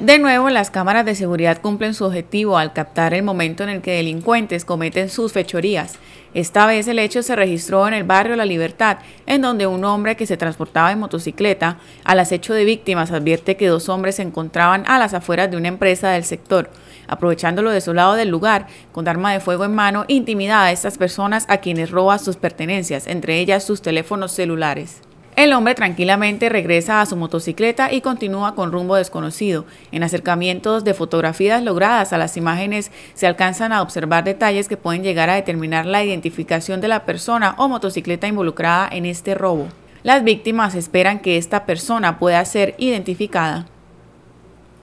De nuevo, las cámaras de seguridad cumplen su objetivo al captar el momento en el que delincuentes cometen sus fechorías. Esta vez el hecho se registró en el barrio La Libertad, en donde un hombre que se transportaba en motocicleta al acecho de víctimas advierte que dos hombres se encontraban a las afueras de una empresa del sector. Aprovechando lo desolado del lugar, con arma de fuego en mano, intimida a estas personas a quienes roba sus pertenencias, entre ellas sus teléfonos celulares. El hombre tranquilamente regresa a su motocicleta y continúa con rumbo desconocido. En acercamientos de fotografías logradas a las imágenes se alcanzan a observar detalles que pueden llegar a determinar la identificación de la persona o motocicleta involucrada en este robo. Las víctimas esperan que esta persona pueda ser identificada.